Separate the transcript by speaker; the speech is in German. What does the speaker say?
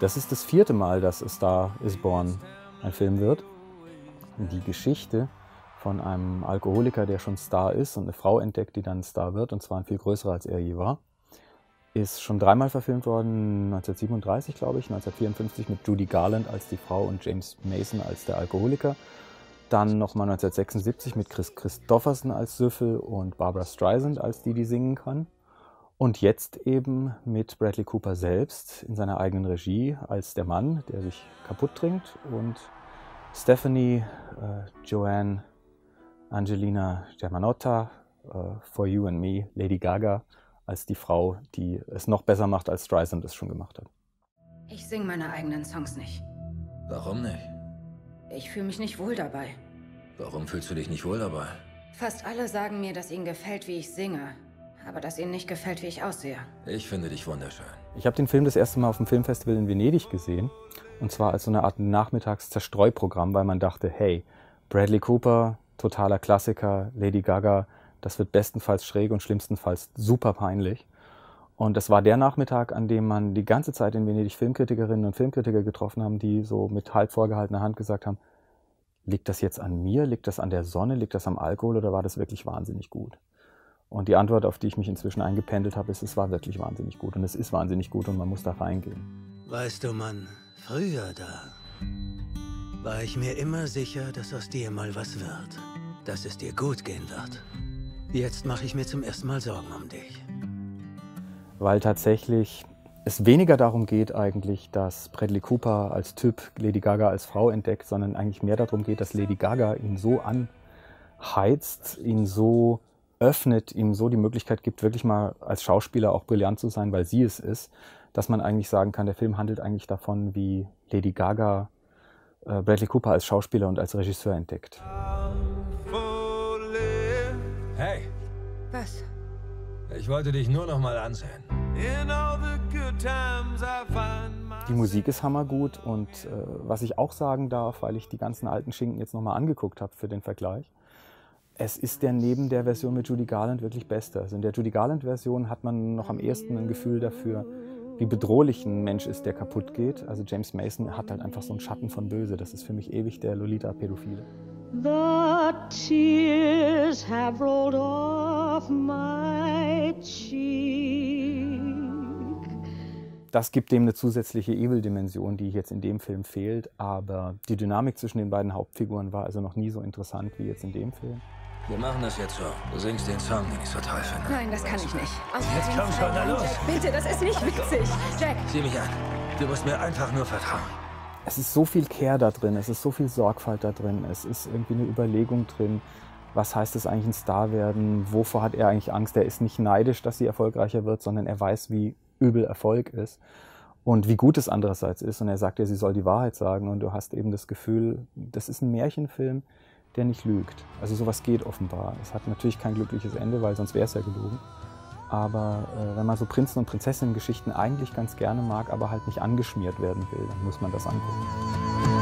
Speaker 1: Das ist das vierte Mal, dass A Star is Born ein Film wird. Die Geschichte von einem Alkoholiker, der schon Star ist und eine Frau entdeckt, die dann Star wird, und zwar ein viel größerer als er je war, ist schon dreimal verfilmt worden, 1937 glaube ich, 1954 mit Judy Garland als die Frau und James Mason als der Alkoholiker. Dann nochmal 1976 mit Chris Christofferson als Süffel und Barbara Streisand als die, die singen kann. Und jetzt eben mit Bradley Cooper selbst in seiner eigenen Regie als der Mann, der sich kaputt trinkt und Stephanie, äh, Joanne, Angelina Germanotta, äh, For You and Me, Lady Gaga als die Frau, die es noch besser macht, als Streisand es schon gemacht hat.
Speaker 2: Ich singe meine eigenen Songs nicht.
Speaker 3: Warum nicht?
Speaker 2: Ich fühle mich nicht wohl dabei.
Speaker 3: Warum fühlst du dich nicht wohl dabei?
Speaker 2: Fast alle sagen mir, dass ihnen gefällt, wie ich singe, aber dass ihnen nicht gefällt, wie ich aussehe.
Speaker 3: Ich finde dich wunderschön.
Speaker 1: Ich habe den Film das erste Mal auf dem Filmfestival in Venedig gesehen. Und zwar als so eine Art Nachmittags-Zerstreuprogramm, weil man dachte, hey, Bradley Cooper, totaler Klassiker, Lady Gaga, das wird bestenfalls schräg und schlimmstenfalls super peinlich. Und das war der Nachmittag, an dem man die ganze Zeit in Venedig Filmkritikerinnen und Filmkritiker getroffen haben, die so mit halb vorgehaltener Hand gesagt haben, liegt das jetzt an mir, liegt das an der Sonne, liegt das am Alkohol oder war das wirklich wahnsinnig gut? Und die Antwort, auf die ich mich inzwischen eingependelt habe, ist, es war wirklich wahnsinnig gut und es ist wahnsinnig gut und man muss da reingehen.
Speaker 4: Weißt du, Mann, früher da war ich mir immer sicher, dass aus dir mal was wird, dass es dir gut gehen wird. Jetzt mache ich mir zum ersten Mal Sorgen um dich.
Speaker 1: Weil tatsächlich es weniger darum geht eigentlich, dass Bradley Cooper als Typ Lady Gaga als Frau entdeckt, sondern eigentlich mehr darum geht, dass Lady Gaga ihn so anheizt, ihn so öffnet, ihm so die Möglichkeit gibt, wirklich mal als Schauspieler auch brillant zu sein, weil sie es ist, dass man eigentlich sagen kann, der Film handelt eigentlich davon, wie Lady Gaga äh, Bradley Cooper als Schauspieler und als Regisseur entdeckt.
Speaker 3: Hey,
Speaker 2: Was?
Speaker 3: ich wollte dich nur noch mal ansehen.
Speaker 1: Die Musik ist hammergut und äh, was ich auch sagen darf, weil ich die ganzen alten Schinken jetzt nochmal angeguckt habe für den Vergleich, es ist der neben der Version mit Judy Garland wirklich beste. Also in der Judy Garland-Version hat man noch am ehesten ein Gefühl dafür, wie bedrohlich ein Mensch ist, der kaputt geht. Also James Mason hat halt einfach so einen Schatten von Böse. Das ist für mich ewig der Lolita-Pädophile.
Speaker 5: The tears have rolled off my cheek.
Speaker 1: Das gibt dem eine zusätzliche Evil-Dimension, die jetzt in dem Film fehlt. Aber die Dynamik zwischen den beiden Hauptfiguren war also noch nie so interessant wie jetzt in dem Film.
Speaker 3: Wir machen das jetzt so. Du singst den Song, den ich so toll finde.
Speaker 2: Nein, das kann ich nicht. Aus
Speaker 3: Jetzt komm schon, na los.
Speaker 2: Bitte, das ist nicht witzig. Jack,
Speaker 3: Sieh mich an. Du musst mir einfach nur vertrauen.
Speaker 1: Es ist so viel Care da drin, es ist so viel Sorgfalt da drin, es ist irgendwie eine Überlegung drin. Was heißt es eigentlich ein Star werden? Wovor hat er eigentlich Angst? Er ist nicht neidisch, dass sie erfolgreicher wird, sondern er weiß, wie übel Erfolg ist und wie gut es andererseits ist. Und er sagt ihr, sie soll die Wahrheit sagen. Und du hast eben das Gefühl, das ist ein Märchenfilm, der nicht lügt. Also sowas geht offenbar. Es hat natürlich kein glückliches Ende, weil sonst wäre es ja gelogen. Aber äh, wenn man so Prinzen- und Prinzessinnen-Geschichten eigentlich ganz gerne mag, aber halt nicht angeschmiert werden will, dann muss man das angucken.